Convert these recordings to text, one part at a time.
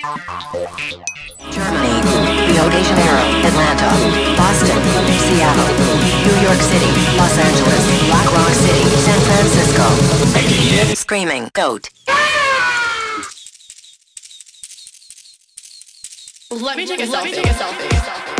Germany, Rio de Janeiro, Atlanta, Boston, Seattle, New York City, Los Angeles, Black Rock City, San Francisco. Screaming goat. Let me take a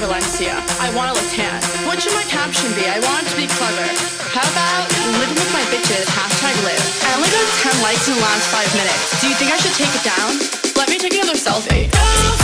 more Valencia. I want a Latan. What should my caption be? I want it to be clever. How about living with my bitches, hashtag live. I only got 10 likes in the last five minutes. Do you think I should take it down? Let me take another selfie.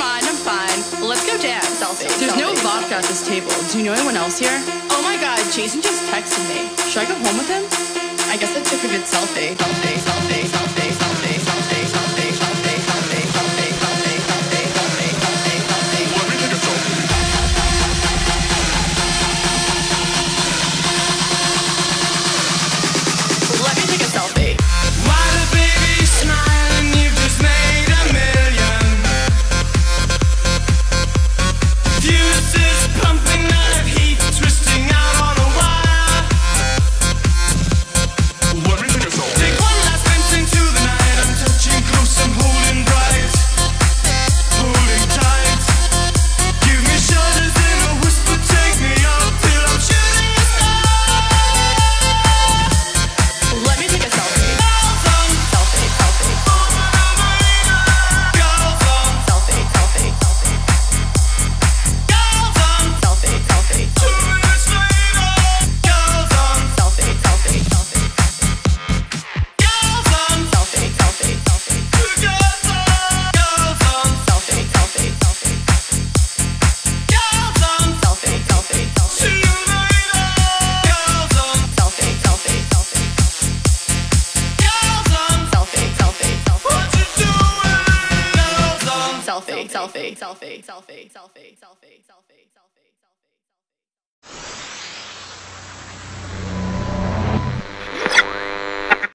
mind, I'm fine. Let's go dance. Selfie. There's selfie. no vodka at this table. Do you know anyone else here? Oh my god, Jason just texted me. Should I go home with him? I guess I took a good selfie. Selfie, selfie, selfie, selfie, selfie, selfie, selfie, selfie, selfie, selfie, selfie, selfie, selfie.